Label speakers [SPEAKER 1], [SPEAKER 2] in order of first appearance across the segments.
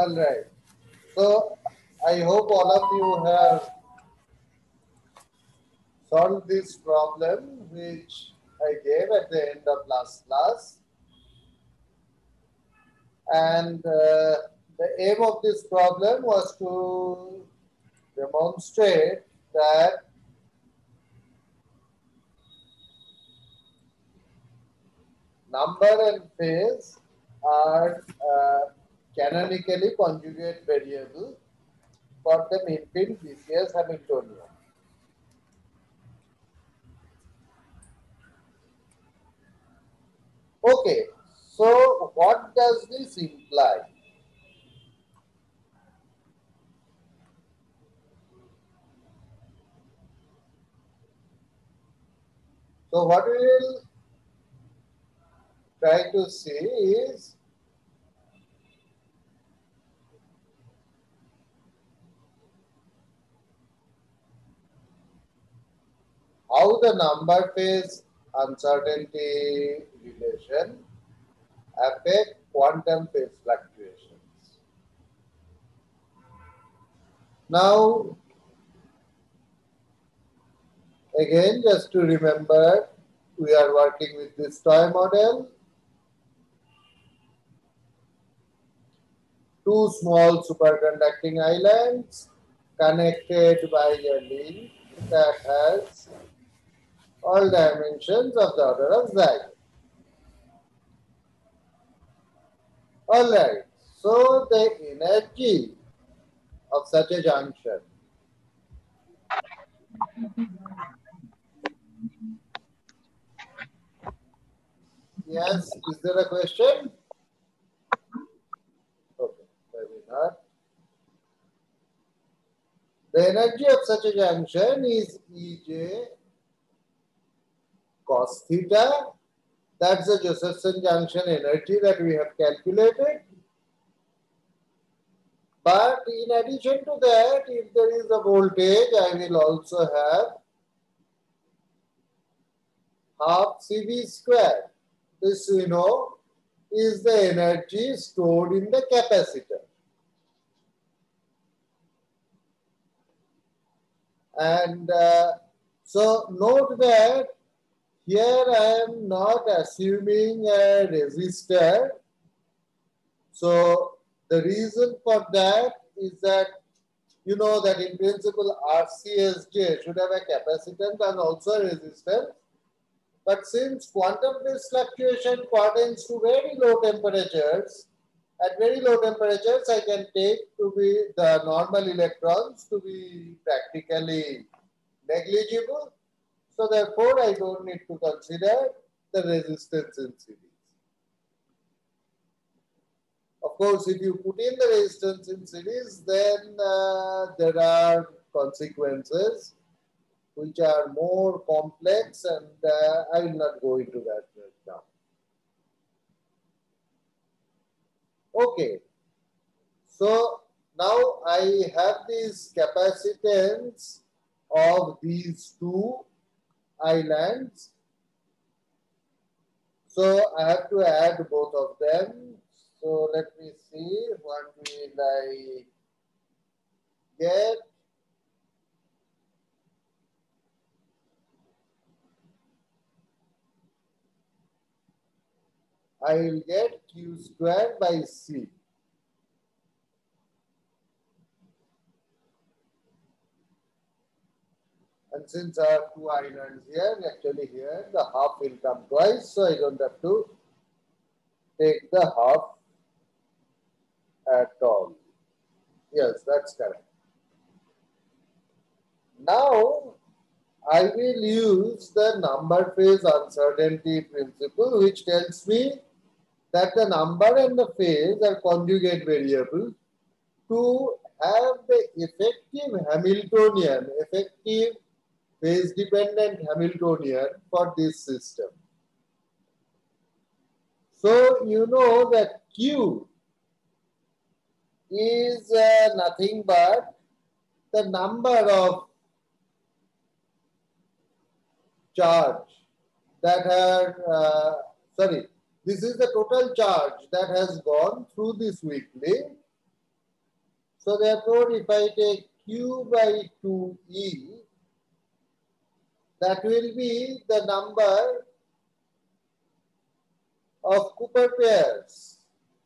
[SPEAKER 1] All right. So I hope all of you have solved this problem which I gave at the end of last class. And uh, the aim of this problem was to demonstrate that number and phase are uh, canonically conjugate variable for the infinite BCS Hamiltonian. Okay, so what does this imply? So what we will try to see is how the number phase uncertainty relation affect quantum phase fluctuations. Now, again, just to remember, we are working with this toy model. Two small superconducting islands connected by a link that has all dimensions of the order of xi. All right. So the energy of such a junction Yes, is there a question? Okay, maybe not. The energy of such a junction is Ej cos theta. That's the Josephson junction energy that we have calculated. But in addition to that, if there is a voltage, I will also have half CV square. This we know is the energy stored in the capacitor. And uh, so note that here I am not assuming a resistor. So the reason for that is that you know that in principle RCSJ should have a capacitance and also a resistance. But since quantum phase fluctuation pertains to very low temperatures, at very low temperatures, I can take to be the normal electrons to be practically negligible. So therefore, I don't need to consider the resistance in series. Of course, if you put in the resistance in series, then uh, there are consequences which are more complex and uh, I will not go into that right now. Okay, so now I have this capacitance of these two islands. So I have to add both of them. So let me see what will I get. I will get Q squared by C. And since I have two islands here, actually here the half will come twice, so I don't have to take the half at all. Yes, that's correct. Now, I will use the number phase uncertainty principle, which tells me that the number and the phase are conjugate variables to have the effective Hamiltonian, effective phase dependent Hamiltonian for this system. So you know that Q is uh, nothing but the number of charge that had, uh, sorry, this is the total charge that has gone through this weak link So therefore, if I take q by 2e, that will be the number of Cooper pairs.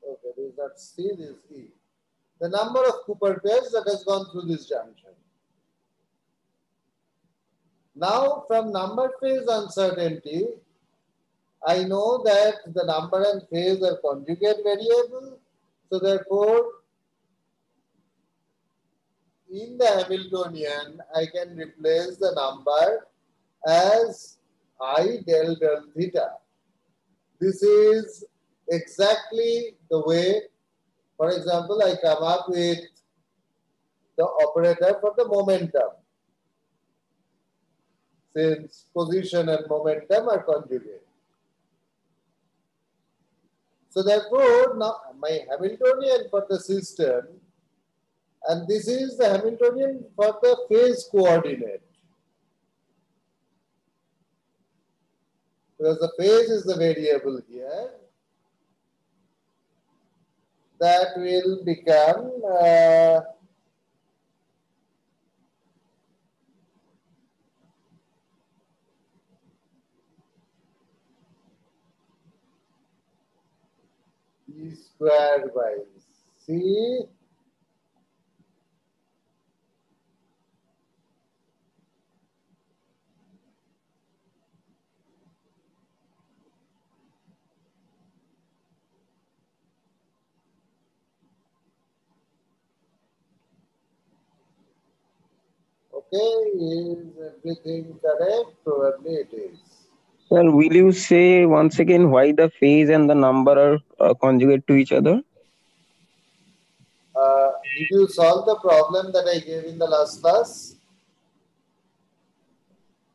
[SPEAKER 1] Okay, this is not C, this is E. The number of Cooper pairs that has gone through this junction. Now, from number phase uncertainty, I know that the number and phase are conjugate variable. So therefore, in the Hamiltonian, I can replace the number as I del del theta. This is exactly the way, for example, I come up with the operator for the momentum. Since position and momentum are conjugate. So therefore, now my Hamiltonian for the system, and this is the Hamiltonian for the phase coordinate. Because the phase is the variable here. That will become uh, e squared by c Okay, is everything correct? Probably it is.
[SPEAKER 2] Sir, will you say once again why the phase and the number are uh, conjugate to each other?
[SPEAKER 1] Uh, did you solve the problem that I gave in the last class?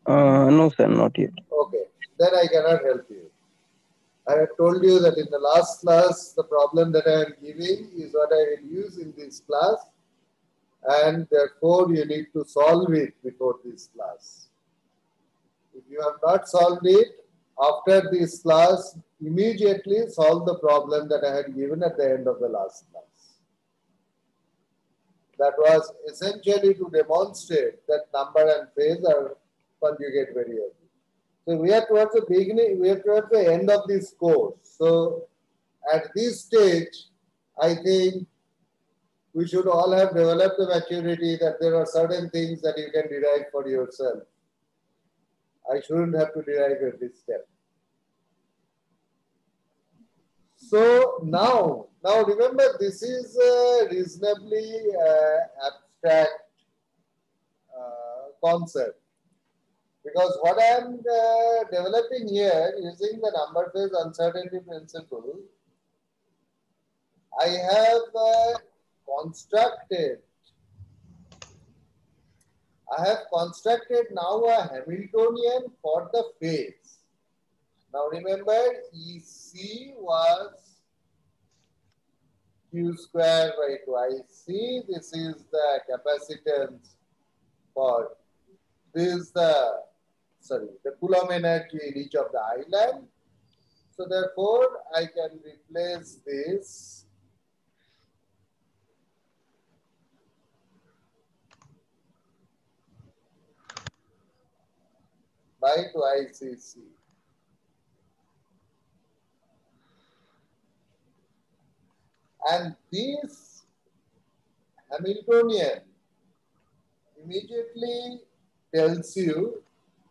[SPEAKER 2] Uh, no, sir, not yet.
[SPEAKER 1] Okay, then I cannot help you. I have told you that in the last class, the problem that I am giving is what I will use in this class and therefore you need to solve it before this class. If you have not solved it, after this class, immediately solve the problem that I had given at the end of the last class. That was essentially to demonstrate that number and phase are conjugate variables. So we are towards the beginning, we are towards the end of this course. So at this stage, I think we should all have developed the maturity that there are certain things that you can derive for yourself. I shouldn't have to derive every step. So now, now remember this is a reasonably uh, abstract uh, concept because what I am uh, developing here using the number phase uncertainty principle, I have uh, constructed, I have constructed now a Hamiltonian for the phase. Now remember EC was Q square by 2IC. This is the capacitance for this is the sorry the Coulomb energy in each of the island. So therefore I can replace this by to ICC. And this Hamiltonian immediately tells you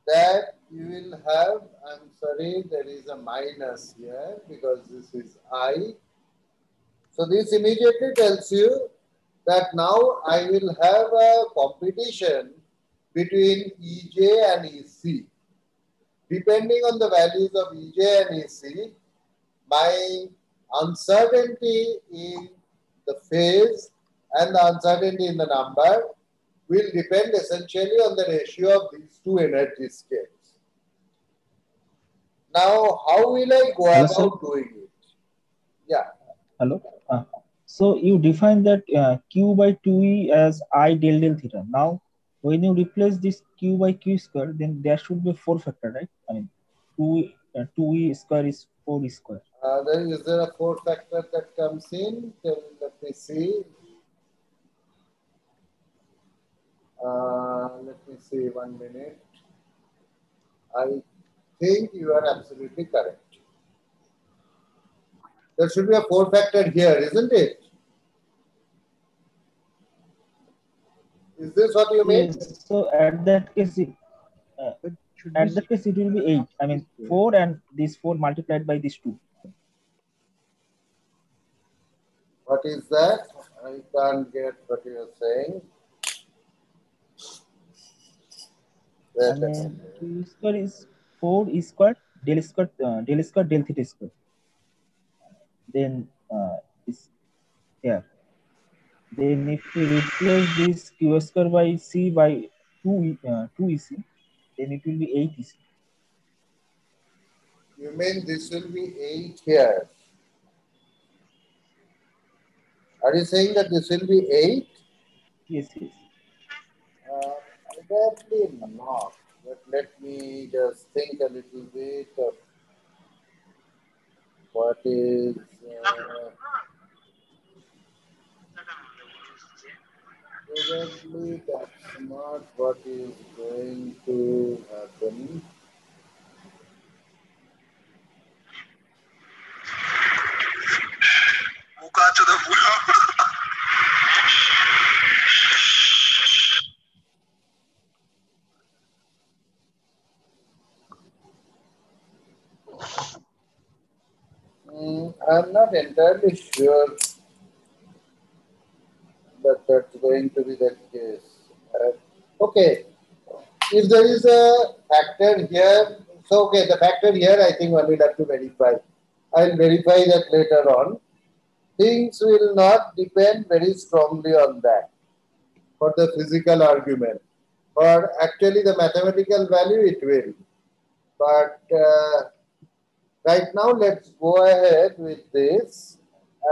[SPEAKER 1] that you will have, I'm sorry, there is a minus here because this is I. So this immediately tells you that now I will have a competition between EJ and EC depending on the values of EJ and EC, my uncertainty in the phase and the uncertainty in the number will depend essentially on the ratio of these two energy states. Now, how will I go Hello, about sir? doing it? Yeah.
[SPEAKER 3] Hello. Uh, so you define that uh, Q by 2E as I del del theta. Now, when you replace this q by q square, then there should be four factor, right? I mean, 2, uh, 2e square is 4e square.
[SPEAKER 1] Uh, then is there a four factor that comes in? Then let me see. Uh, let me see one minute. I think you are absolutely correct. There should be a four factor here, isn't it? Is this what you mean?
[SPEAKER 3] Yes. So at that case, it- uh, at that case it will be eight. I mean four and this four multiplied by these two.
[SPEAKER 1] What is that? I can't get what you are saying.
[SPEAKER 3] I
[SPEAKER 1] Wait a
[SPEAKER 3] mean
[SPEAKER 1] second.
[SPEAKER 3] square is four e squared del square uh, del square del theta square. Then uh, is here. Then if we replace this q square by c by two E- uh, two ec, then it will be eight ec.
[SPEAKER 1] You mean this will be 8 here? Are you saying that this will be 8?
[SPEAKER 3] Yes, yes.
[SPEAKER 1] Uh, probably not. But let me just think a little bit of what is. Uh, probably that's not what is going to happen. Mm, I'm not entirely sure that's going to be the case. Uh, okay, if there is a factor here, so okay, the factor here I think one will have to verify. I'll verify that later on. Things will not depend very strongly on that for the physical argument. For actually the mathematical value, it will. But uh, Right now, let's go ahead with this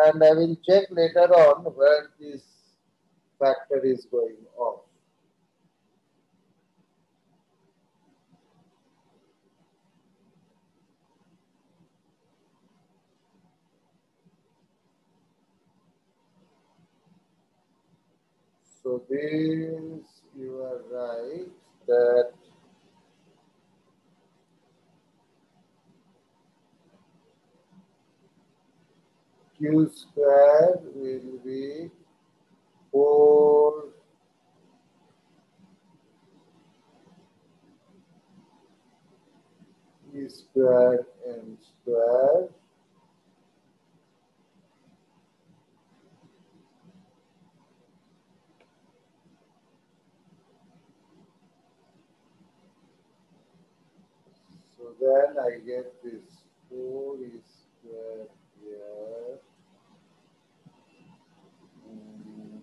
[SPEAKER 1] and I will check later on where this factor is going off. So this, you are right that q square will then I get this 4 is squared here. Mm.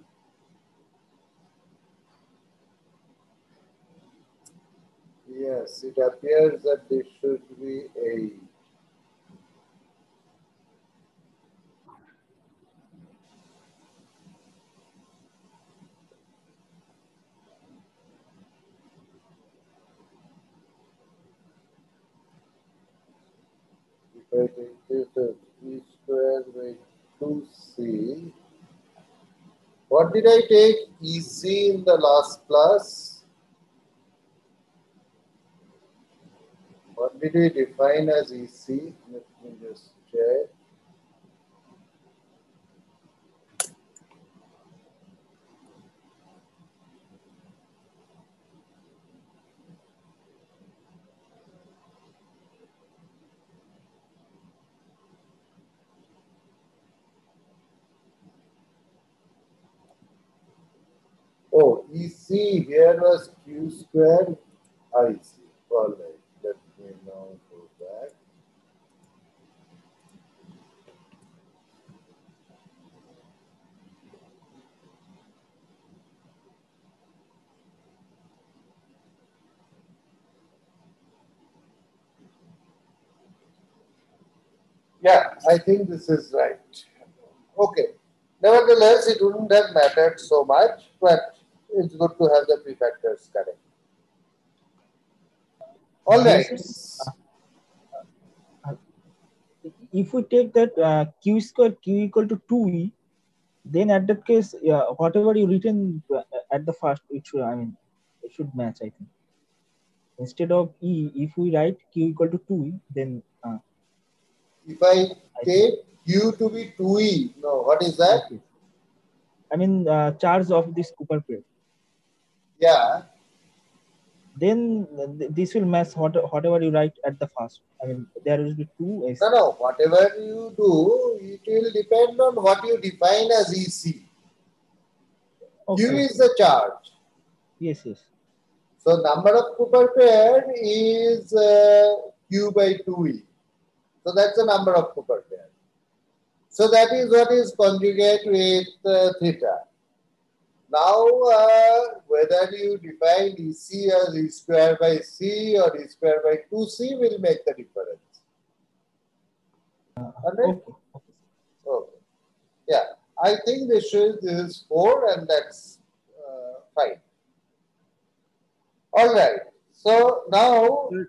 [SPEAKER 1] Yes, it appears that this should be 8. What did I take EC in the last class? What did we define as EC? Let me just check. Oh, EC here was Q square IC. All right, let me now go back. Yeah, I think this is right. Okay. Nevertheless, it wouldn't have mattered so much, but it's good to have the prefactors correct. All right.
[SPEAKER 3] If we take that uh, q square q equal to two e, then at that case, yeah, whatever you written uh, at the first, it should, I mean, it should match, I think. Instead of E, if we write Q equal to 2E, then uh,
[SPEAKER 1] If I take Q to be 2E, no, what is that?
[SPEAKER 3] okay. I mean, uh, charge of this Cooper pair.
[SPEAKER 1] Yeah,
[SPEAKER 3] Then this will match what, whatever you write at the first. I mean, there will be two S.
[SPEAKER 1] no, no, whatever you do, it will depend on what you define as EC.
[SPEAKER 3] Okay.
[SPEAKER 1] Q is the charge.
[SPEAKER 3] Yes, yes.
[SPEAKER 1] So number of Cooper pair is uh, Q by 2E. So that's the number of Cooper pair. So that is what is conjugate with uh, theta. Now, uh, whether you define EC as E square by C or E square by 2C will make the difference. Alright?
[SPEAKER 3] Okay. okay.
[SPEAKER 1] Okay. Yeah, I think this shows this is 4 and that's uh, fine. All right. So now
[SPEAKER 4] Sir,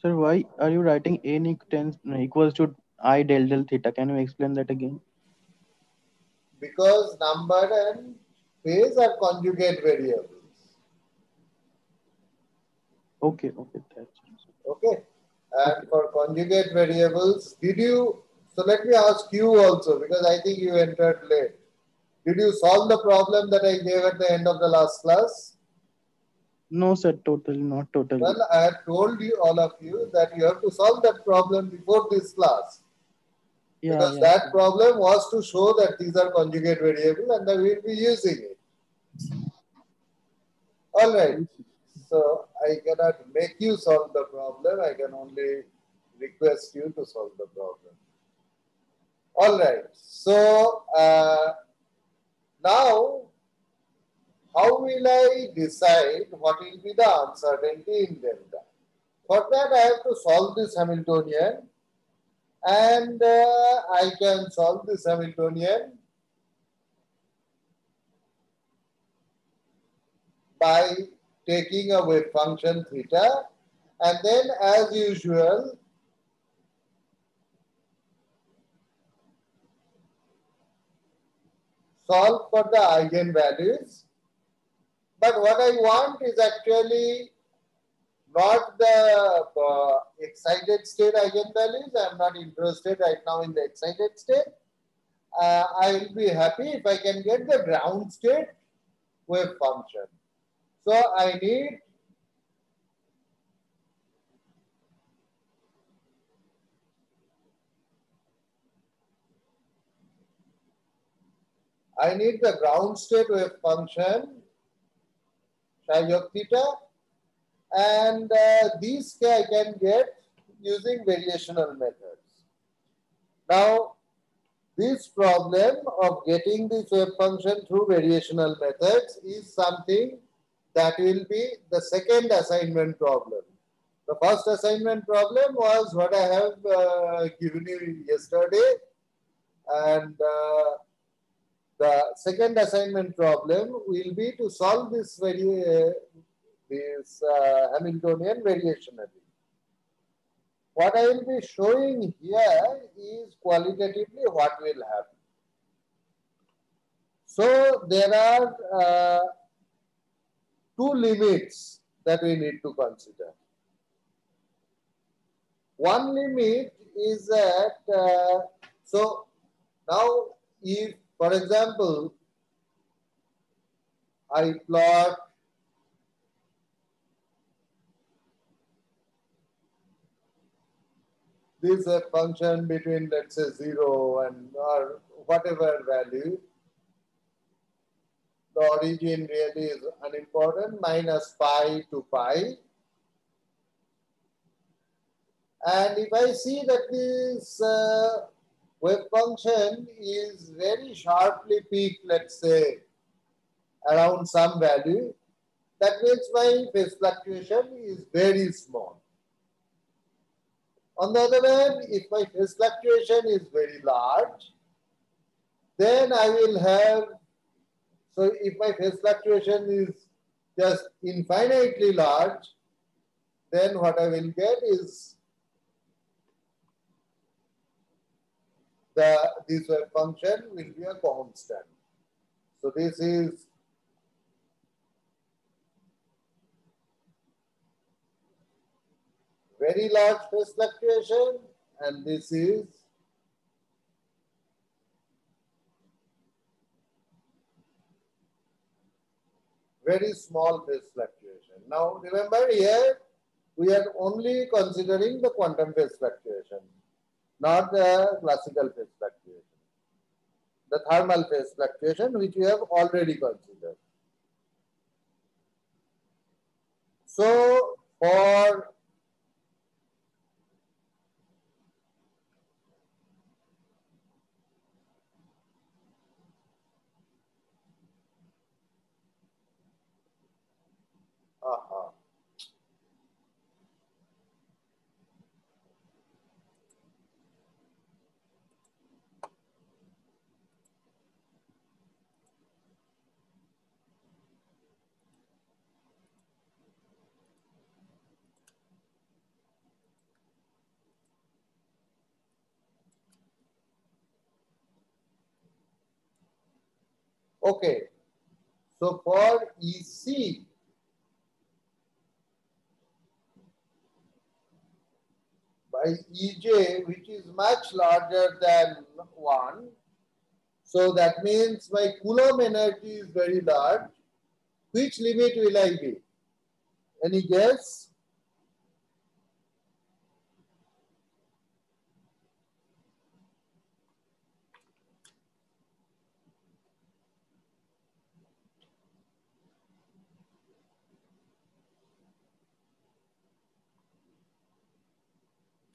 [SPEAKER 4] sir, why are you writing n eq- equals to i del del theta? Can you explain that again?
[SPEAKER 1] because number and phase are conjugate variables.
[SPEAKER 4] Okay, okay, that's
[SPEAKER 1] Okay. And for conjugate variables, did you, so let me ask you also, because I think you entered late. Did you solve the problem that I gave at the end of the last class?
[SPEAKER 4] no, sir, totally not totally.
[SPEAKER 1] Well, I had told you, all of you, that you have to solve that problem before this class.
[SPEAKER 4] yeah,
[SPEAKER 1] because
[SPEAKER 4] yeah.
[SPEAKER 1] that problem was to show that these are conjugate variable and that we'll be using it. All right. So I cannot make you solve the problem. I can only request you to solve the problem. All right. So uh, now, how will I decide what will be the uncertainty in delta? For that, I have to solve this Hamiltonian and uh, I can solve this Hamiltonian by taking a wave function theta and then as usual solve for the eigenvalues but what I want is actually not the uh, excited state eigenvalues. I'm not interested right now in the excited state. Uh, I will be happy if I can get the ground state wave function. So I need I need the ground state wave function psi of theta and uh, these I can get using variational methods. Now, this problem of getting this wave function through variational methods is something that will be the second assignment problem. The first assignment problem was what I have uh, given you yesterday and uh, the second assignment problem will be to solve this vari- uh, this uh, Hamiltonian variationally. What I will be showing here is qualitatively what will happen. So there are uh, two limits that we need to consider. One limit is that, uh, so now if, for example, I plot this a function between let's say 0 and or whatever value the origin really is unimportant minus pi to pi. And if I see that this uh, wave function is very sharply peaked let's say around some value that means my phase fluctuation is very small. On the other hand, if my phase fluctuation is very large, then I will have, so if my phase fluctuation is just infinitely large, then what I will get is the this wave function will be a constant. So this is very large phase fluctuation and this is very small phase fluctuation. Now remember here we are only considering the quantum phase fluctuation, not the classical phase fluctuation. The thermal phase fluctuation which we have already considered. So for Okay. So for EC, by EJ, which is much larger than 1. So that means my Coulomb energy is very large. Which limit will I be? Any guess?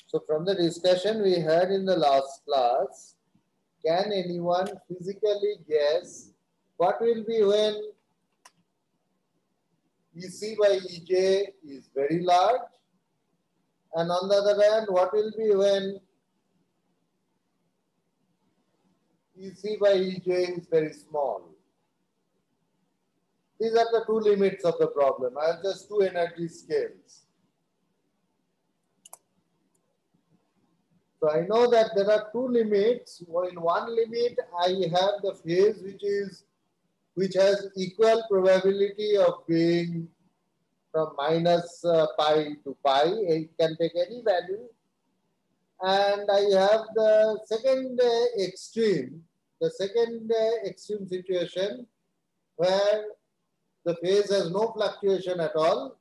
[SPEAKER 1] So from the discussion we had in the last class, can anyone physically guess what will be when EC by EJ is very large? And on the other hand, what will be when EC by EJ is very small? These are the two limits of the problem. I have just two energy scales. So I know that there are two limits. In one limit, I have the phase which is which has equal probability of being from minus uh, pi to pi. It can take any value. And I have the second uh, extreme, the second uh, extreme situation where the phase has no fluctuation at all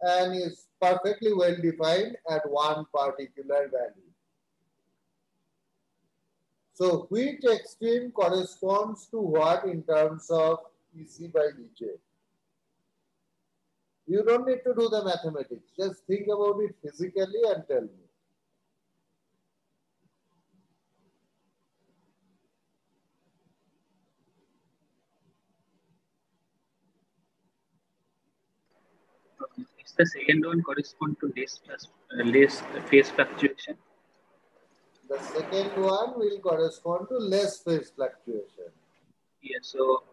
[SPEAKER 1] and is perfectly well defined at one particular value. So which extreme corresponds to what in terms of EC by EJ? You don't need to do the mathematics. Just think about it physically and tell me.
[SPEAKER 5] Is the second one correspond to less, uh, less phase fluctuation?
[SPEAKER 1] The second one will correspond to less phase fluctuation.
[SPEAKER 5] Yeah, so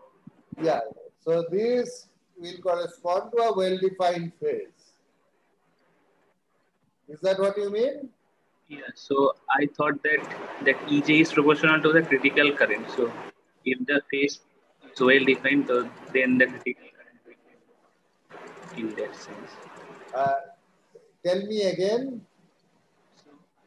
[SPEAKER 1] Yeah, so this will correspond to a well-defined phase. Is that what you mean?
[SPEAKER 5] yeah, so I thought that that EJ is proportional to the critical current. So if the phase is well defined, then the critical current will be in that sense.
[SPEAKER 1] Uh, tell me again.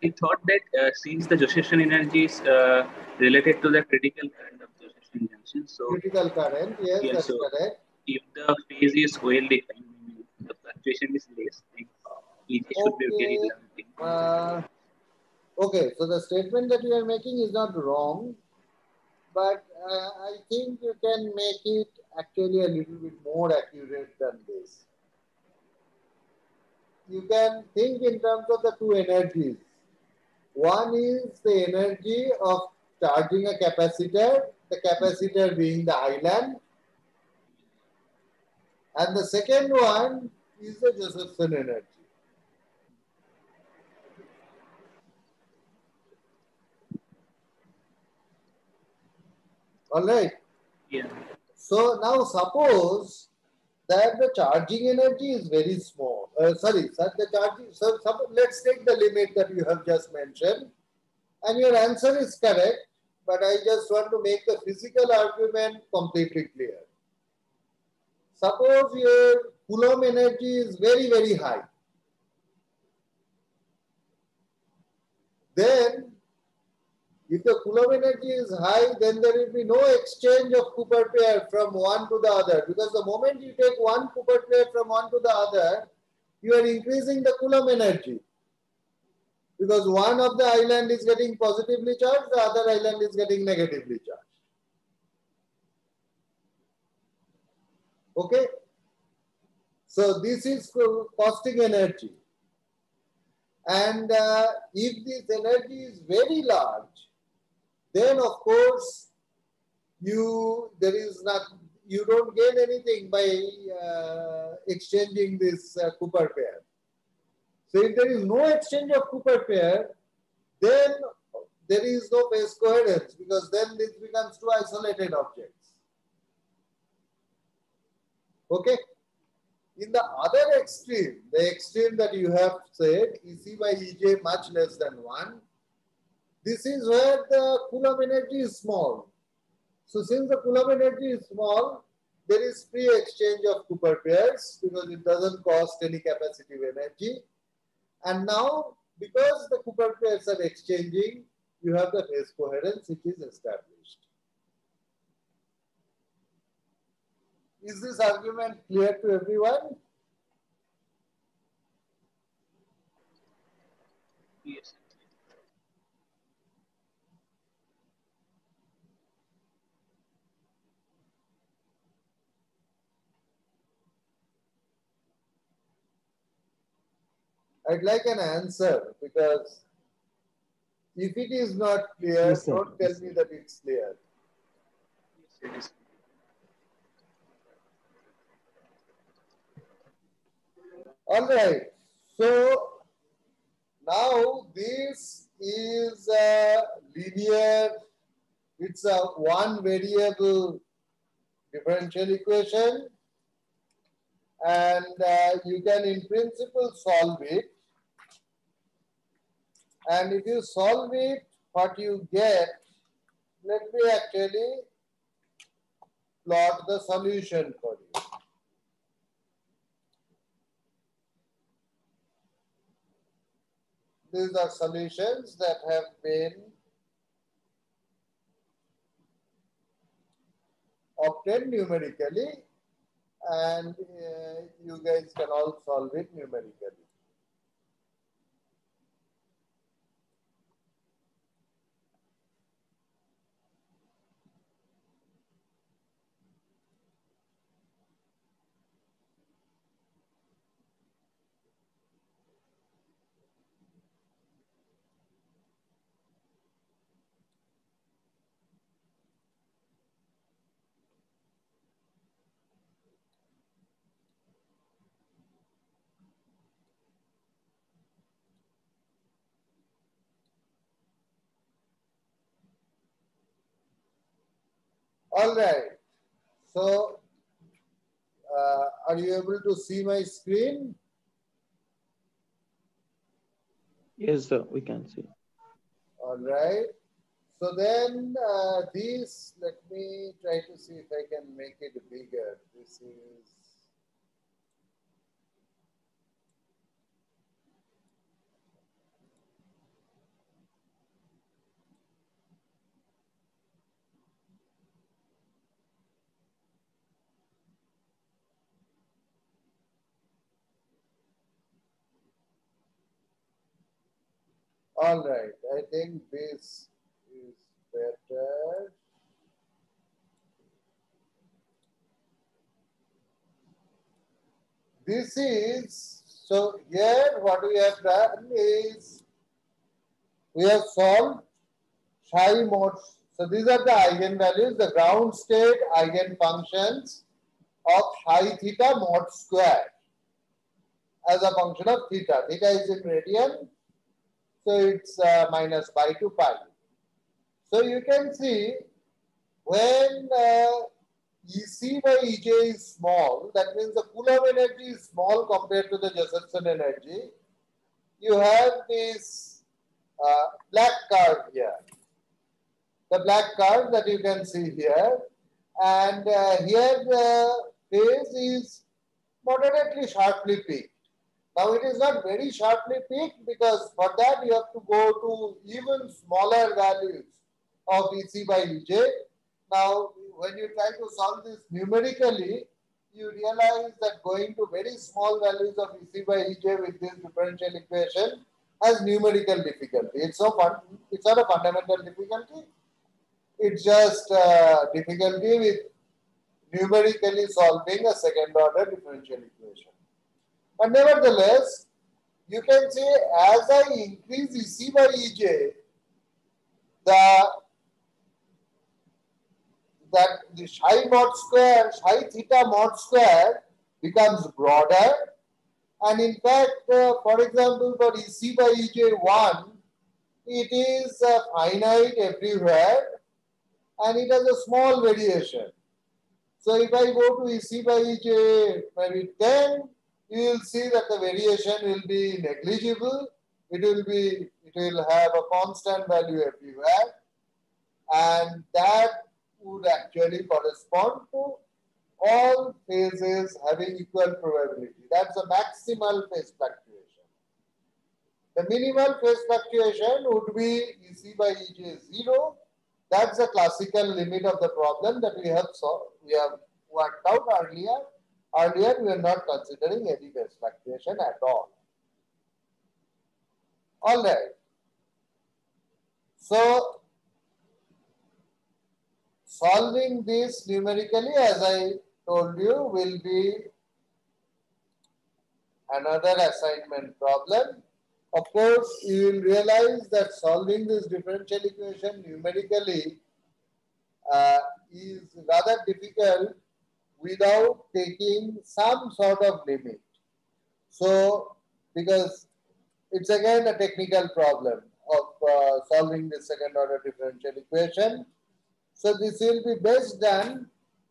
[SPEAKER 5] I thought that uh, since the Josephson energy is uh, related to the critical current of Josephson junction, so
[SPEAKER 1] Critical current, yes,
[SPEAKER 5] Yeah,
[SPEAKER 1] that's
[SPEAKER 5] so-
[SPEAKER 1] correct.
[SPEAKER 5] if the phase is well defined, the fluctuation is less, EJ should be very
[SPEAKER 1] Okay. Uh, okay, so the statement that you are making is not wrong, but uh, I think you can make it actually a little bit more accurate than this. You can think in terms of the two energies. One is the energy of charging a capacitor, the capacitor being the island, and the second one is the Josephson energy. All right.
[SPEAKER 5] Yeah.
[SPEAKER 1] So now suppose that the charging energy is very small. Uh, sorry, sir, the charging. So sup- let's take the limit that you have just mentioned. And your answer is correct, but I just want to make the physical argument completely clear. Suppose your Coulomb energy is very, very high. Then, if the Coulomb energy is high, then there will be no exchange of Cooper pair from one to the other. Because the moment you take one Cooper pair from one to the other, you are increasing the Coulomb energy. Because one of the island is getting positively charged, the other island is getting negatively charged. Okay? So this is costing energy. And uh, if this energy is very large, then of course you there is not you don't gain anything by uh, exchanging this uh, Cooper pair. So if there is no exchange of Cooper pair, then there is no phase coherence because then this becomes two isolated objects. Okay. In the other extreme, the extreme that you have said, EC by EJ much less than 1, this is where the Coulomb energy is small. So since the Coulomb energy is small, there is free exchange of Cooper pairs because it doesn't cost any capacitive energy. And now, because the Cooper pairs are exchanging, you have the phase coherence which is established. Is this argument clear to everyone?
[SPEAKER 5] Yes.
[SPEAKER 1] I'd like an answer because if it is not clear,
[SPEAKER 3] Yes,
[SPEAKER 1] don't tell me that it's clear. All right. So now this is a linear, it's a one variable differential equation. And uh, you can in principle solve it. And if you solve it, what you get, let me actually plot the solution for you. These are solutions that have been obtained numerically and uh, you guys can all solve it numerically. All right. So, uh, are you able to see my screen?
[SPEAKER 4] Yes, sir, we can see.
[SPEAKER 1] All right. So then uh, these, let me try to see if I can make it bigger. This is, all right. I think this is better. This is, so here what we have done is, we have solved psi modes. So these are the eigenvalues, the ground state eigenfunctions of psi theta mod square as a function of theta. Theta is in radian, so it's uh, minus pi to pi. So you can see when uh, EC by EJ is small, that means the Coulomb energy is small compared to the Josephson energy. You have this uh, black curve here. The black curve that you can see here. And uh, here the phase is moderately sharply peaked. Now it is not very sharply peaked because for that you have to go to even smaller values of EC by EJ. Now when you try to solve this numerically, you realize that going to very small values of EC by EJ with this differential equation has numerical difficulty. It's, no fun, it's not a fundamental difficulty. It's just difficulty with numerically solving a second order differential equation. But nevertheless, you can say as I increase EC by EJ, the that the psi mod square, psi theta mod square becomes broader. And in fact, uh, for example, for EC by EJ1, it is uh, finite everywhere and it has a small variation. So if I go to EC by EJ maybe 10, you will see that the variation will be negligible. It will be, it will have a constant value everywhere. And that would actually correspond to all phases having equal probability. That's the maximal phase fluctuation. The minimal phase fluctuation would be EC by EJ 0. That's the classical limit of the problem that we have saw, we have worked out earlier. Earlier, we are not considering any phase fluctuation at all. All right. So, solving this numerically, as I told you, will be another assignment problem. Of course, you will realize that solving this differential equation numerically uh, is rather difficult without taking some sort of limit. So, because it's again a technical problem of uh, solving the second order differential equation. So this will be best done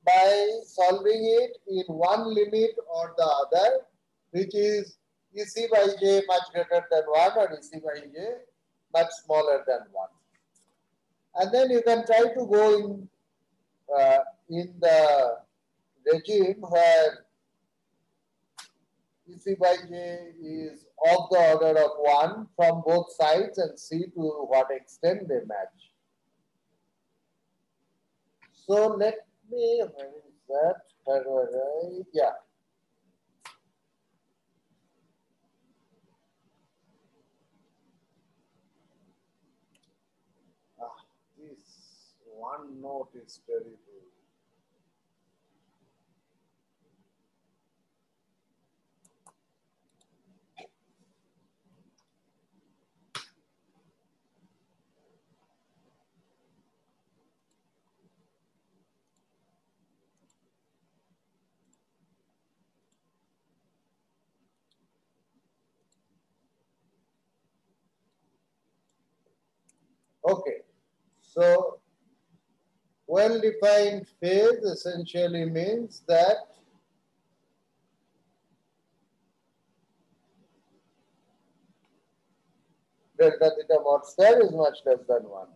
[SPEAKER 1] by solving it in one limit or the other, which is EC by J much greater than 1 or EC by J much smaller than 1. And then you can try to go in, uh, in the regime where EC by J is of the order of 1 from both sides and see to what extent they match. So let me, where is that? Where I? Yeah. Ah, this OneNote is terrible. Okay, so well-defined phase essentially means that delta theta mod square is much less than 1.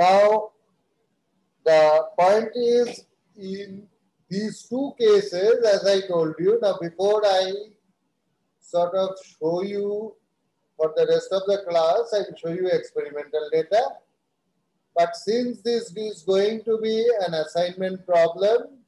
[SPEAKER 1] Now, the point is in these two cases, as I told you, now before I sort of show you for the rest of the class, I will show you experimental data. But since this is going to be an assignment problem,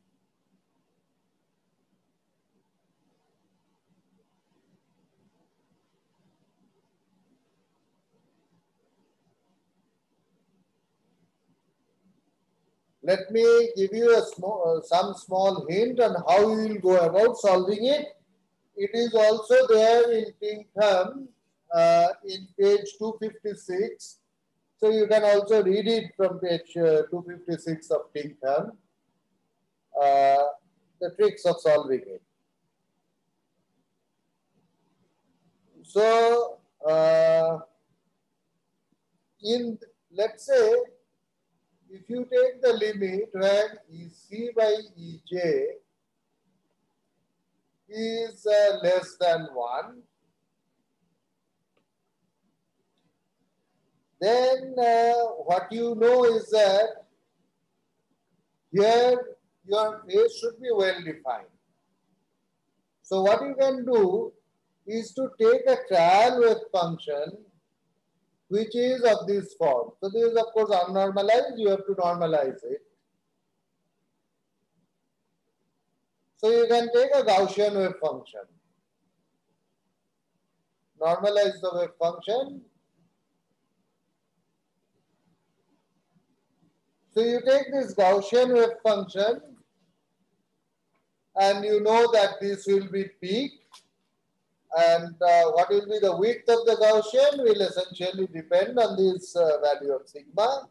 [SPEAKER 1] let me give you a small, uh, some small hint on how you will go about solving it. It is also there in Tinkham uh, in page 256. So you can also read it from page uh, 256 of Tinkham, uh, the tricks of solving it. So, uh, in let's say if you take the limit when EC by EJ is uh, less than 1 then uh, what you know is that here your phase should be well defined. So what you can do is to take a trial wave function which is of this form. So this is of course unnormalized, you have to normalize it. So you can take a Gaussian wave function. Normalize the wave function. So you take this Gaussian wave function and you know that this will be peak and uh, what will be the width of the Gaussian will essentially depend on this uh, value of sigma.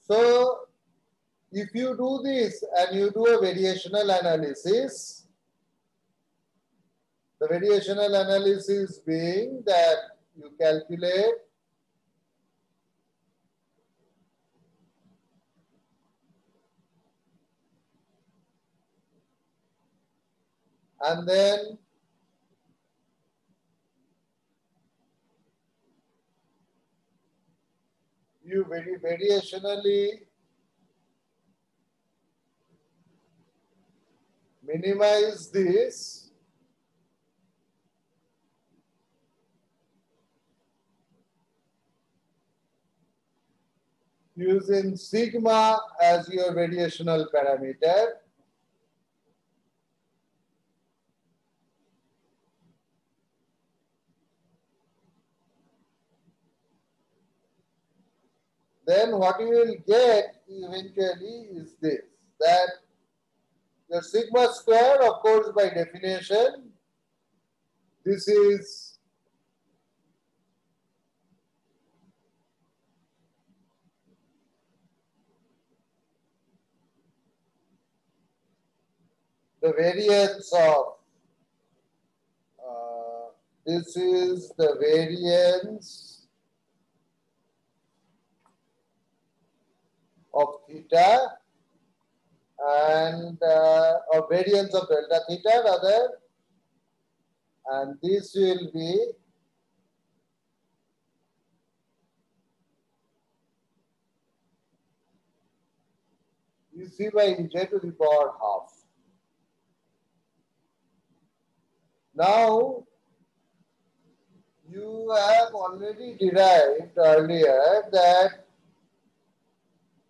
[SPEAKER 1] So if you do this and you do a variational analysis, the variational analysis being that you calculate and then you very variationally minimize this. Using sigma as your variational parameter then what you will get eventually is this, that your sigma square, of course, by definition, this is the variance of, uh, this is the variance of theta and uh, or variance of delta theta rather and this will be you see by j to the power half. Now you have already derived earlier that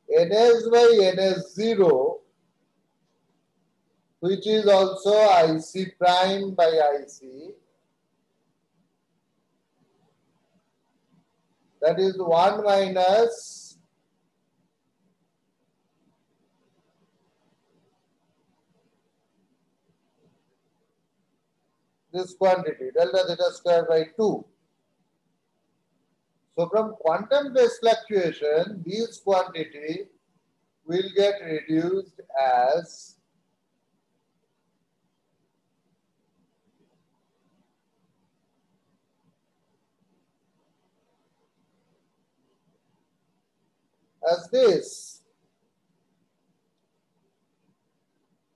[SPEAKER 1] ns by ns0 which is also IC prime by IC. That is 1 minus this quantity, delta theta square by 2. So from quantum phase fluctuation, this quantity will get reduced as as this.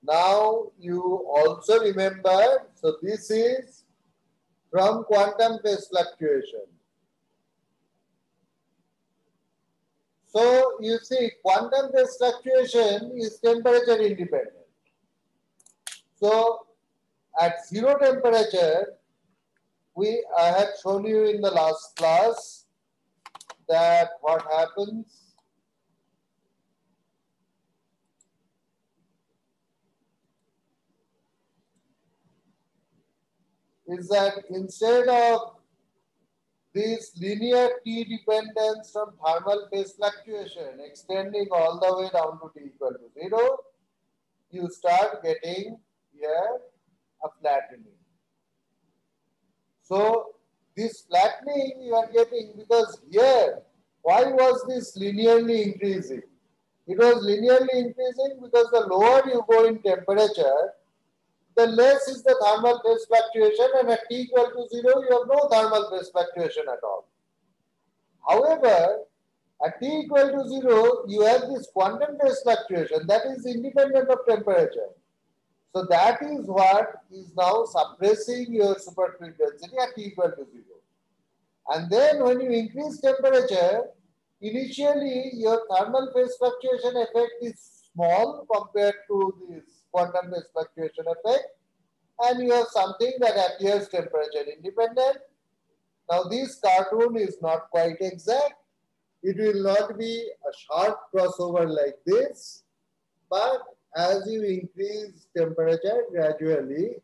[SPEAKER 1] Now you also remember, so this is from quantum phase fluctuation. So you see quantum phase fluctuation is temperature independent. So at zero temperature, we I had shown you in the last class that what happens is that instead of this linear T dependence from thermal phase fluctuation extending all the way down to T equal to 0, you start getting here a flattening. So this flattening you are getting because here, why was this linearly increasing? It was linearly increasing because the lower you go in temperature, the less is the thermal phase fluctuation and at T equal to 0, you have no thermal phase fluctuation at all. However, at T equal to 0, you have this quantum phase fluctuation that is independent of temperature. So that is what is now suppressing your superfluid density at T equal to 0. And then when you increase temperature, initially your thermal phase fluctuation effect is small compared to this quantum phase fluctuation effect. And you have something that appears temperature independent. Now this cartoon is not quite exact. It will not be a sharp crossover like this, but as you increase temperature gradually,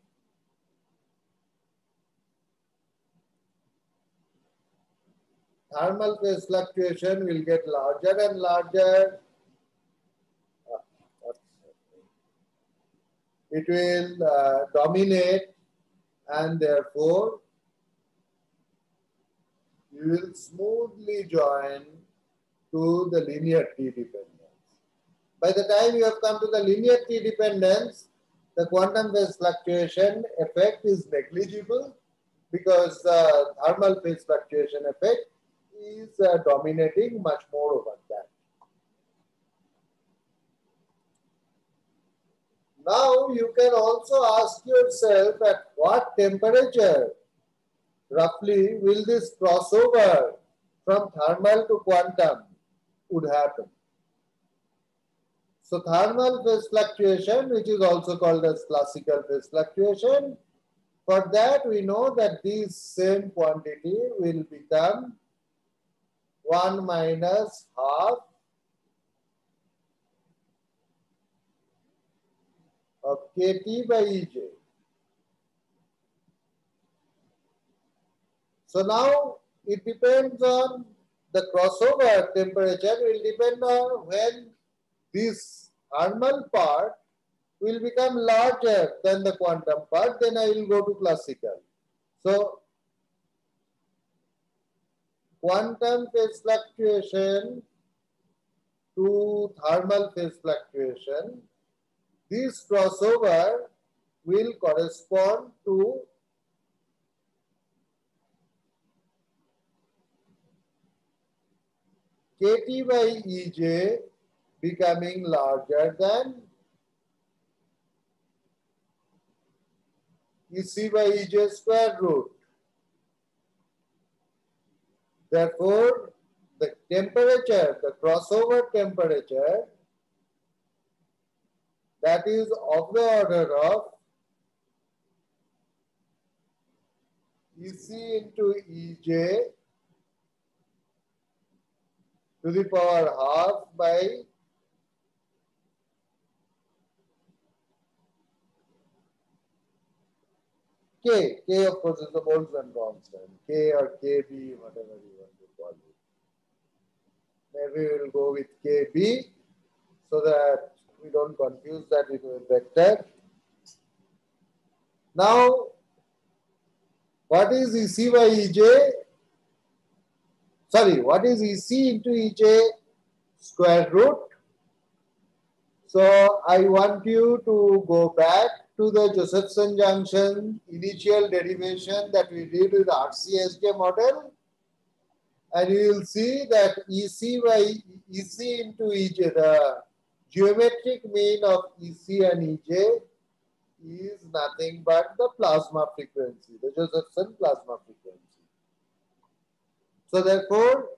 [SPEAKER 1] thermal phase fluctuation will get larger and larger. It will uh, dominate and therefore you will smoothly join to the linear T dependence. By the time you have come to the linear T dependence, the quantum phase fluctuation effect is negligible because the thermal phase fluctuation effect is uh, dominating much more over that. Now you can also ask yourself at what temperature roughly will this crossover from thermal to quantum would happen. So thermal phase fluctuation, which is also called as classical phase fluctuation, for that we know that this same quantity will become 1 minus half of kT by Ej. So now it depends on the crossover temperature will depend on when this thermal part will become larger than the quantum part, then I will go to classical. So quantum phase fluctuation to thermal phase fluctuation, this crossover will correspond to kT by Ej becoming larger than EC by Ej square root. Therefore, the temperature, the crossover temperature, that is of the order of EC into EJ to the power half by K. K of course is the Boltzmann constant. K or KB, whatever you want to call it. Maybe we'll go with KB so that we don't confuse that with a vector. Now, what is EC by EJ? Sorry, what is EC into EJ square root? So I want you to go back to the Josephson junction initial derivation that we did with RCSJ model. And you will see that EC by EC into EJ, the geometric mean of EC and EJ is nothing but the plasma frequency, the Josephson plasma frequency. So therefore,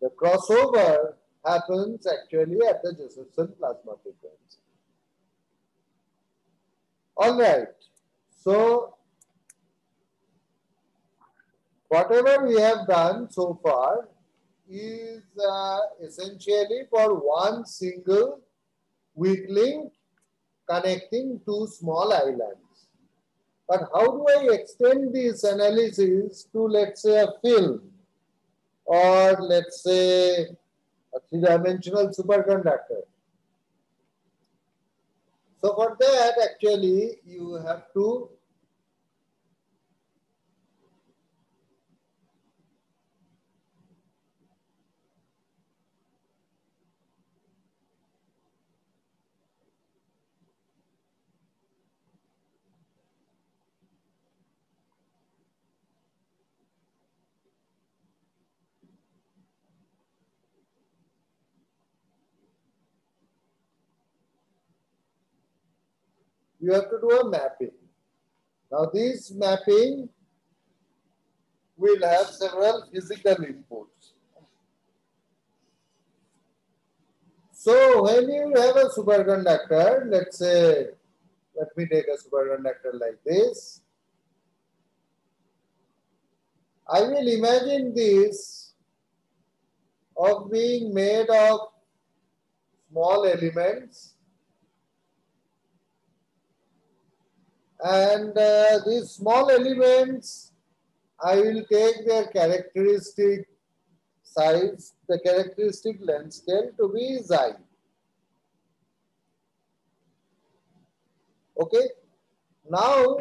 [SPEAKER 1] the crossover happens actually at the Josephson plasma frequency. All right. So whatever we have done so far is uh, essentially for one single weak link connecting two small islands. But how do I extend this analysis to let's say a film or let's say a three-dimensional superconductor? So for that actually you have to you have to do a mapping. Now this mapping will have several physical inputs. So when you have a superconductor, let's say, let me take a superconductor like this. I will imagine this of being made of small elements and uh, these small elements I will take their characteristic size, the characteristic length scale to be xi. Okay. Now,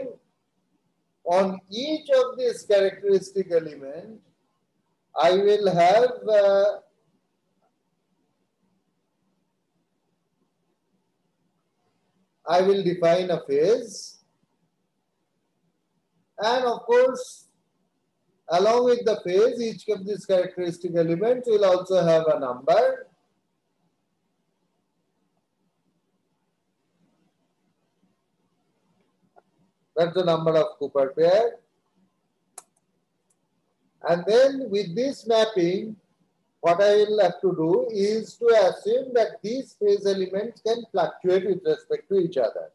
[SPEAKER 1] on each of these characteristic element, I will have uh, I will define a phase and of course along with the phase each of these characteristic elements will also have a number that's the number of Cooper pair and then with this mapping what I will have to do is to assume that these phase elements can fluctuate with respect to each other.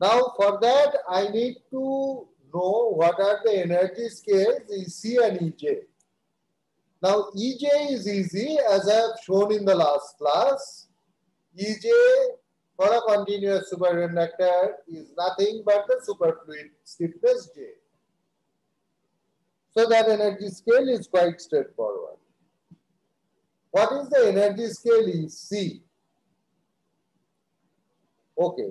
[SPEAKER 1] Now for that I need to know what are the energy scales EC and EJ. Now EJ is easy as I have shown in the last class. EJ for a continuous superconductor is nothing but the superfluid stiffness J. So that energy scale is quite straightforward. What is the energy scale EC? Okay,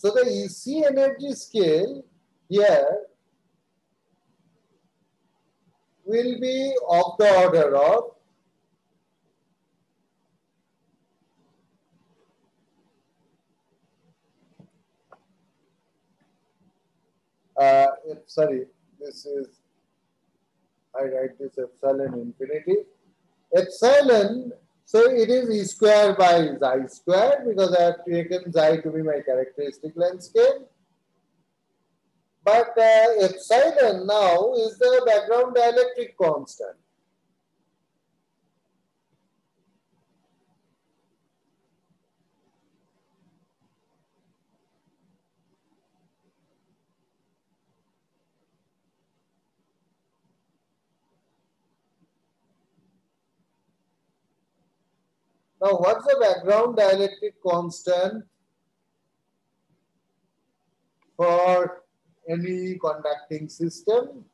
[SPEAKER 1] so the EC energy scale here will be of the order of uh, sorry, this is, I write this epsilon infinity. Epsilon, so it is e square by xi square because I have taken xi to be my characteristic length scale. But uh, epsilon now is the background dielectric constant. Now, what's the background dielectric constant for any conducting system?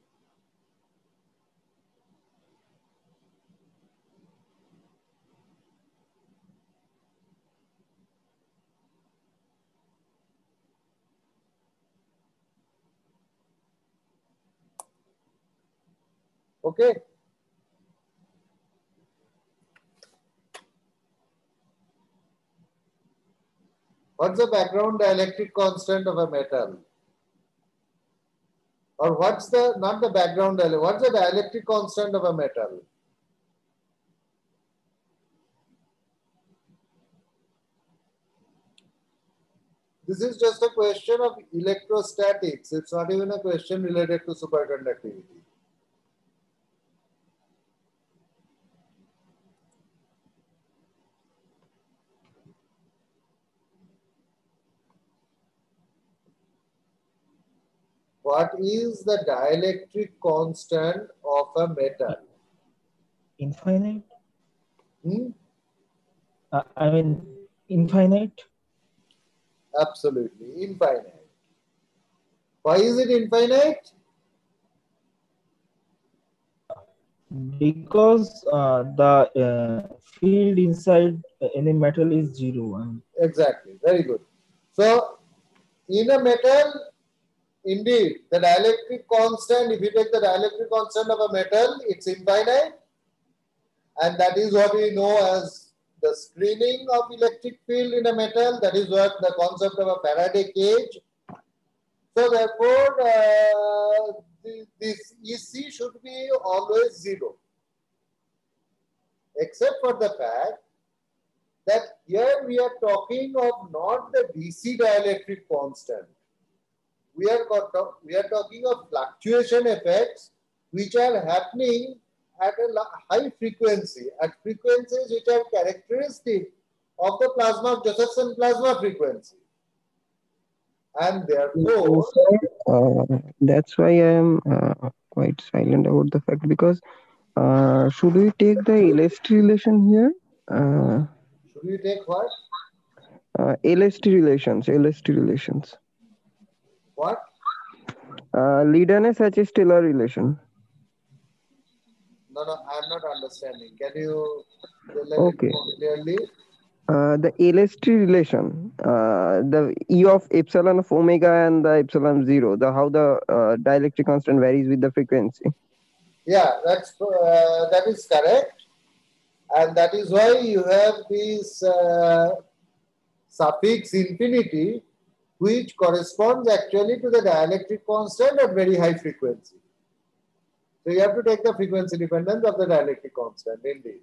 [SPEAKER 1] Okay. What's the background dielectric constant of a metal? Or what's the, not the background dielectric, what's the dielectric constant of a metal? This is just a question of electrostatics. It's not even a question related to superconductivity. What is the dielectric constant of a metal?
[SPEAKER 3] Infinite?
[SPEAKER 1] Hmm?
[SPEAKER 3] Uh, I mean, infinite?
[SPEAKER 1] Absolutely, infinite. Why is it infinite?
[SPEAKER 3] Because uh, the uh, field inside any metal is zero.
[SPEAKER 1] Exactly, very good. So, in a metal, indeed, the dielectric constant, if you take the dielectric constant of a metal, it's infinite. And that is what we know as the screening of electric field in a metal. That is what the concept of a Faraday cage. So therefore, uh, this EC should be always zero. Except for the fact that here we are talking of not the DC dielectric constant. We are, got, we are talking of fluctuation effects which are happening at a high frequency, at frequencies which are characteristic of the plasma, Josephson plasma frequency. And therefore,
[SPEAKER 2] uh, that's why I am uh, quite silent about the fact because uh, should we take the LST relation here? Uh,
[SPEAKER 1] should we take what?
[SPEAKER 2] Uh, LST relations, LST relations.
[SPEAKER 1] What?
[SPEAKER 2] Uh, Lyddane-Sachs-Teller relation.
[SPEAKER 1] No, no, I'm not understanding. Can you
[SPEAKER 2] okay.
[SPEAKER 1] clearly?
[SPEAKER 2] Uh, the LST relation, uh, the E of epsilon of omega and the epsilon zero, the how the uh, dielectric constant varies with the frequency.
[SPEAKER 1] Yeah, that's uh, that is correct, and that is why you have this uh, suffix infinity, which corresponds actually to the dielectric constant at very high frequency. So you have to take the frequency dependence of the dielectric constant indeed.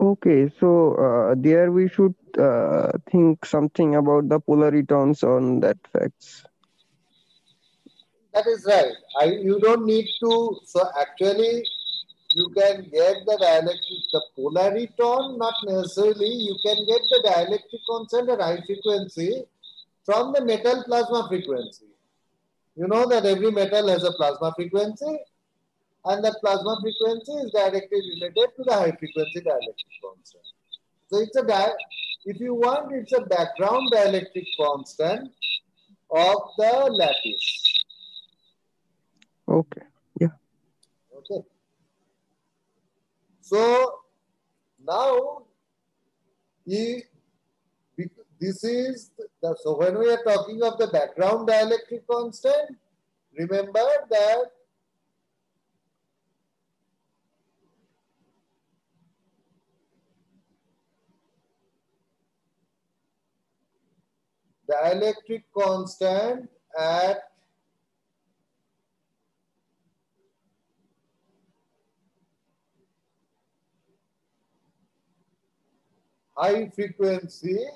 [SPEAKER 2] Okay, so uh, there we should uh, think something about the polaritons on that facts.
[SPEAKER 1] That is right. I, you don't need to, so actually you can get the dielectric, the polariton, not necessarily, you can get the dielectric constant at high frequency from the metal plasma frequency. You know that every metal has a plasma frequency and that plasma frequency is directly related to the high frequency dielectric constant. So it's a, if you want, it's a background dielectric constant of the lattice.
[SPEAKER 2] Okay, yeah.
[SPEAKER 1] Okay. So now, this is the, so when we are talking of the background dielectric constant, remember that dielectric constant at high frequency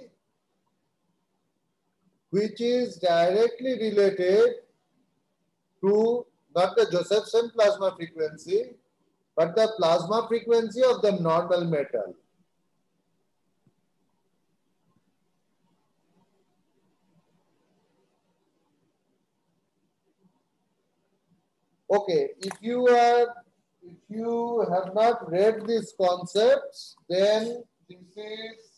[SPEAKER 1] which is directly related to not the Josephson plasma frequency, but the plasma frequency of the normal metal. Okay, if you are if you have not read these concepts, then this is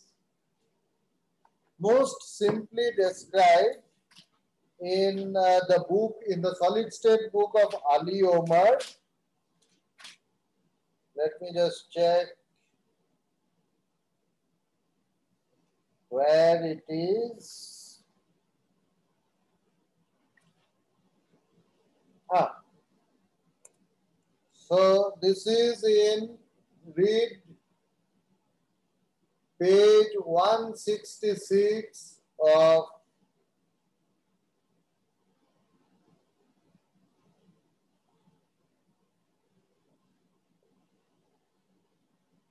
[SPEAKER 1] most simply described in uh, the book, in the solid state book of Ali Omar. Let me just check where it is. Ah. So this is in read page 166 of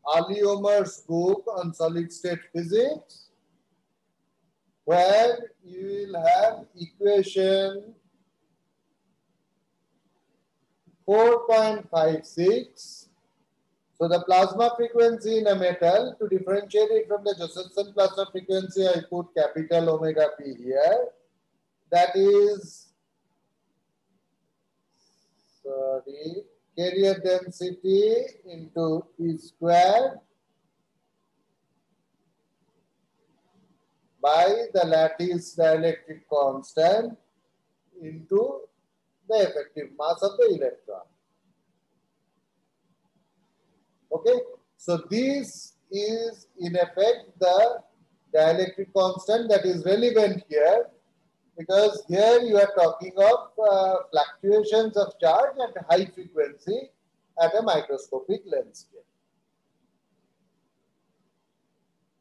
[SPEAKER 1] Ali Omar's book on solid state physics, where you will have equation 4.56 so the plasma frequency in a metal, to differentiate it from the Josephson plasma frequency, I put capital omega p here. That is, sorry, carrier density into E squared by the lattice dielectric constant into the effective mass of the electron. Okay, so this is in effect the dielectric constant that is relevant here because here you are talking of uh, fluctuations of charge at high frequency at a microscopic length scale.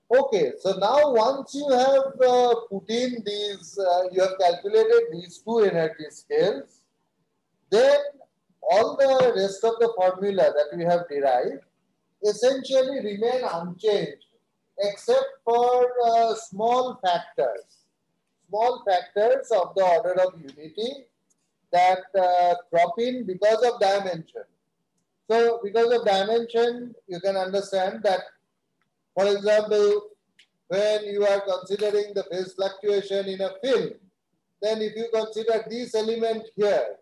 [SPEAKER 1] Okay, so now once you have uh, put in these, uh, you have calculated these two energy scales, then all the rest of the formula that we have derived essentially remain unchanged except for uh, small factors. Small factors of the order of unity that uh, in because of dimension. So because of dimension, you can understand that, for example, when you are considering the phase fluctuation in a film, then if you consider this element here,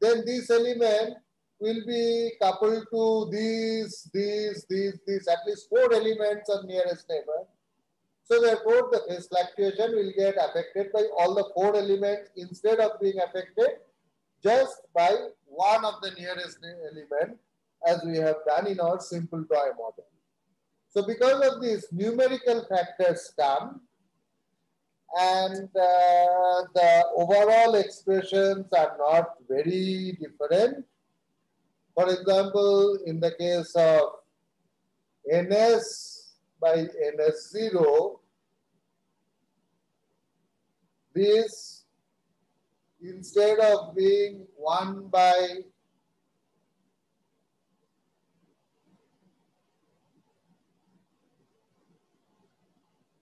[SPEAKER 1] then this element will be coupled to these, these, these, these, at least four elements of nearest neighbor. So therefore, the phase fluctuation will get affected by all the four elements instead of being affected just by one of the nearest element as we have done in our simple toy model. So because of these numerical factors come and uh, the overall expressions are not very different. For example, in the case of ns by ns0, this instead of being 1 by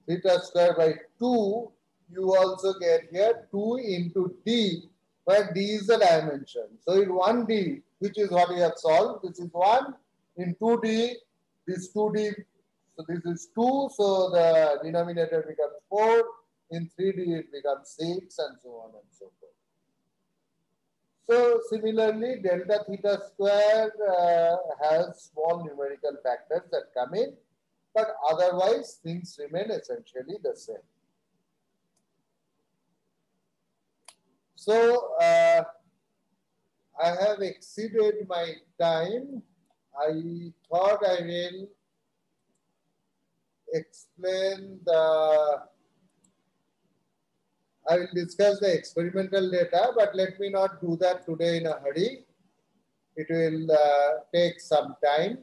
[SPEAKER 1] theta square by 2, you also get here 2 into d, where d is the dimension. So in 1d, which is what we have solved, this is 1. In 2d, this 2d, so this is 2, so the denominator becomes 4. In 3d, it becomes 6, and so on and so forth. So similarly, delta theta square uh, has small numerical factors that come in but otherwise things remain essentially the same. So uh, I have exceeded my time. I thought I will explain the, I will discuss the experimental data, but let me not do that today in a hurry. It will uh, take some time.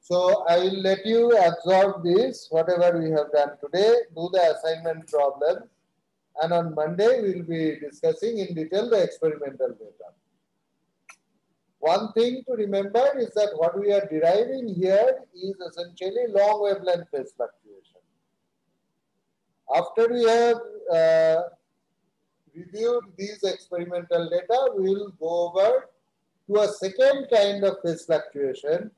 [SPEAKER 1] So I will let you absorb this, whatever we have done today, do the assignment problem. And on Monday, we will be discussing in detail the experimental data. One thing to remember is that what we are deriving here is essentially long wavelength phase fluctuation. After we have uh, reviewed these experimental data, we will go over to a second kind of phase fluctuation,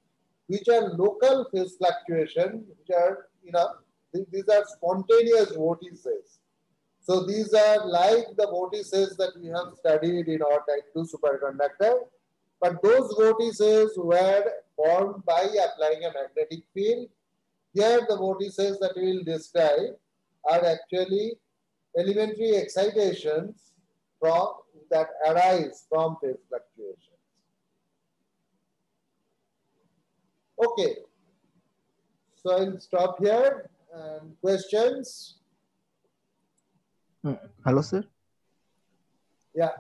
[SPEAKER 1] which are local phase fluctuation, which are, you know, these are spontaneous vortices. So these are like the vortices that we have studied in our type 2 superconductor, but those vortices were formed by applying a magnetic field. Here the vortices that we will describe are actually elementary excitations from that arise from phase fluctuations. Okay. So I'll stop here. And questions?
[SPEAKER 3] Hmm. Hello, sir.
[SPEAKER 1] Yeah.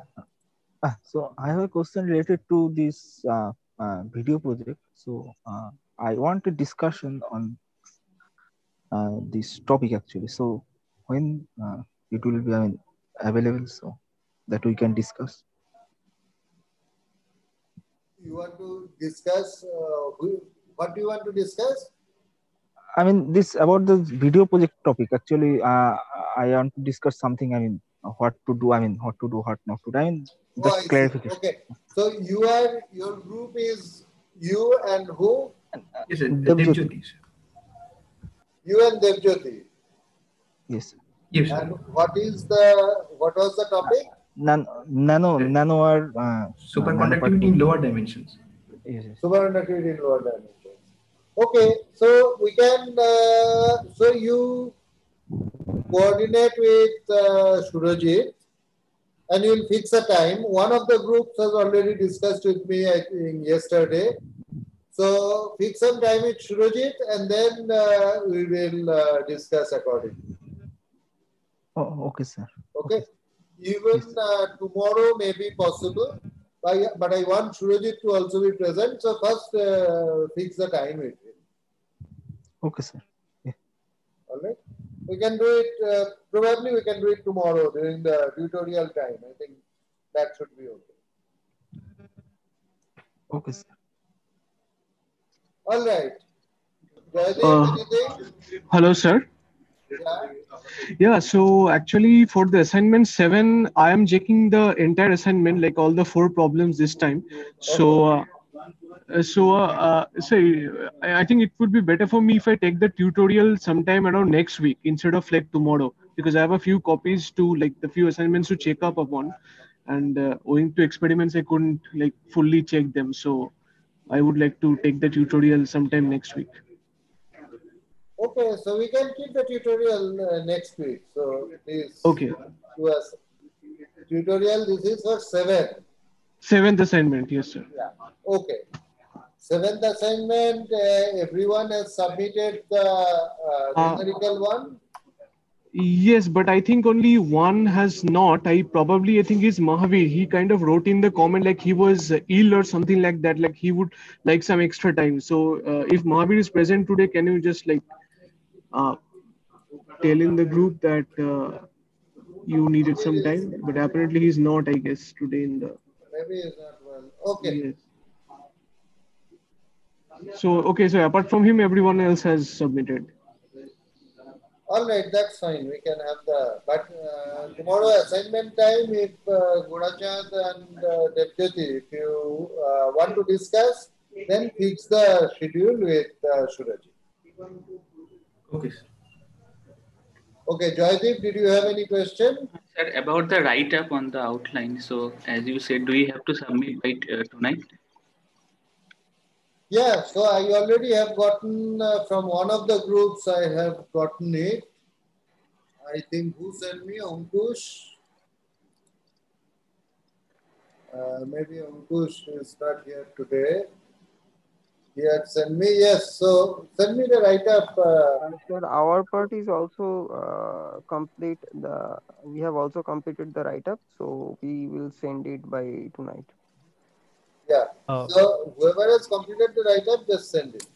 [SPEAKER 3] Ah, so I have a question related to this uh, uh, video project. So uh, I want a discussion on uh, this topic actually. So when uh, it will be I mean, available so that we can discuss.
[SPEAKER 1] You want to discuss uh, who, what do you want to discuss?
[SPEAKER 3] I mean, this about the video project topic. Actually, uh, I want to discuss something. I mean, what to do. I mean, what to do, what not to do. I mean,
[SPEAKER 1] Oh,
[SPEAKER 3] just
[SPEAKER 1] I
[SPEAKER 3] clarification.
[SPEAKER 1] Okay. So you are your group is you and who?
[SPEAKER 6] Yes, sir.
[SPEAKER 3] Devjyoti.
[SPEAKER 6] Devjyoti.
[SPEAKER 1] You and Devjyoti.
[SPEAKER 3] Yes.
[SPEAKER 6] Yes, sir.
[SPEAKER 1] And what is the what was the topic?
[SPEAKER 3] Nan- nano, nano or uh,
[SPEAKER 6] Superconductivity in lower dimensions.
[SPEAKER 3] Yes, yes.
[SPEAKER 1] Superconductivity in lower dimensions. Okay, so we can. Uh, so you coordinate with uh, Surajit, and you'll fix a time. One of the groups has already discussed with me, I think, yesterday. So fix some time with Surajit, and then uh, we will uh, discuss accordingly.
[SPEAKER 3] Oh, okay, sir.
[SPEAKER 1] Okay. Even uh, tomorrow may be possible, but I, but I want Surajit to also be present. So first uh, fix the time with him.
[SPEAKER 3] Okay, sir.
[SPEAKER 1] All right. We can do it, uh, probably we can do it tomorrow during the tutorial time. I think that should be okay.
[SPEAKER 3] Okay, sir.
[SPEAKER 1] All right.
[SPEAKER 7] Uh. Hello, sir.
[SPEAKER 1] Yeah.
[SPEAKER 7] Yeah, so actually for the assignment seven, I am checking the entire assignment, like all the four problems this time. So, uh, so, uh, uh, so I think it would be better for me if I take the tutorial sometime around next week instead of like tomorrow, because I have a few copies to like the few assignments to check up upon, and uh, owing to experiments, I couldn't like fully check them. So, I would like to take the tutorial sometime next week.
[SPEAKER 1] Okay, so we can keep the tutorial uh, next week. So please
[SPEAKER 7] Okay.
[SPEAKER 1] do us tutorial. This is for seven.
[SPEAKER 7] Seventh assignment, yes, sir.
[SPEAKER 1] Yeah. Okay. Seventh assignment. Uh, everyone has submitted the uh,
[SPEAKER 7] Uh,
[SPEAKER 1] numerical one.
[SPEAKER 7] Yes, but I think only one has not. I probably I think is Mahavir. He kind of wrote in the comment like he was ill or something like that. Like he would like some extra time. So uh, if Mahavir is present today, can you just like uh, tell in the group that uh, you needed some time? But apparently he's not. I guess today in the
[SPEAKER 1] Maybe it's not well. Okay.
[SPEAKER 7] yes. So okay, so apart from him, everyone else has submitted.
[SPEAKER 1] All right, that's fine. We can have the, but uh, tomorrow assignment time, if uh, Gunachand and uh, Devjyoti, if you uh, want to discuss, then fix the schedule with uh, Surajit.
[SPEAKER 6] Okay, sir.
[SPEAKER 1] Okay, Joydeep, did you have any question?
[SPEAKER 5] Sir, about the write-up on the outline. So, as you said, do we have to submit by uh, tonight?
[SPEAKER 1] Yeah, so I already have gotten uh, from one of the groups, I have gotten it. I think who sent me? Ankush? Uh, maybe Ankush is not here today. He had sent me, yes. So send me the write up. Uh,
[SPEAKER 2] sir, our part is also uh, complete. The we have also completed the write up, so we will send it by tonight.
[SPEAKER 1] Yeah.
[SPEAKER 8] Uh,
[SPEAKER 1] So whoever has completed the write up, just send it.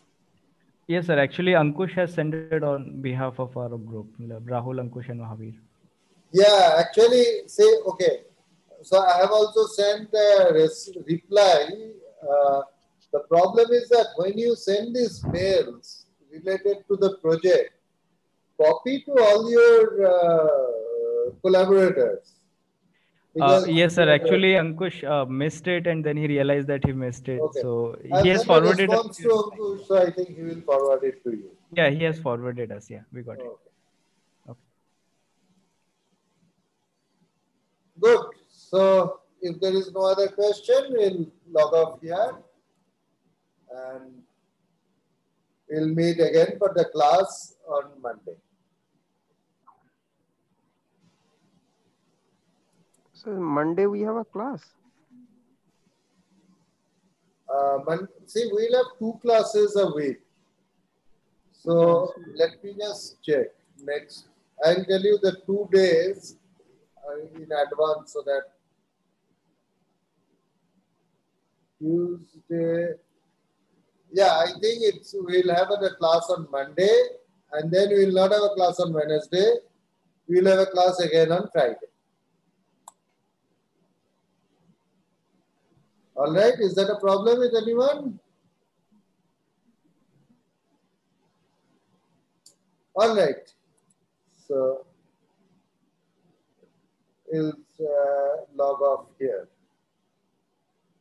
[SPEAKER 8] yes, sir. Actually, Ankush has sent it on behalf of our group, Rahul, Ankush, and Mahavir.
[SPEAKER 1] Yeah, actually, say, okay. So I have also sent a reply. Uh, the problem is that when you send these mails related to the project, copy to all your uh, collaborators.
[SPEAKER 8] Uh, yes, sir. Actually, Ankush uh, missed it, and then he realized that he missed it.
[SPEAKER 1] Okay.
[SPEAKER 8] So
[SPEAKER 1] I've
[SPEAKER 8] he has forwarded.
[SPEAKER 1] response to Ankush, so I think he will forward it to you.
[SPEAKER 8] Yeah, he has forwarded us. Yeah, we got it.
[SPEAKER 1] Okay.
[SPEAKER 8] Okay.
[SPEAKER 1] Good. So if there is no other question, we'll log off here and we'll meet again for the class on Monday.
[SPEAKER 2] So Monday we have a class.
[SPEAKER 1] Uh, Mon- see, we'll have two classes a week. So let me just check next. I'll tell you the two days uh, in advance so that Tuesday. Yeah, I think it's we'll have a class on Monday and then we'll not have a class on Wednesday. We'll have a class again on Friday. All right, is that a problem with anyone? All right, so we'll uh, log off here.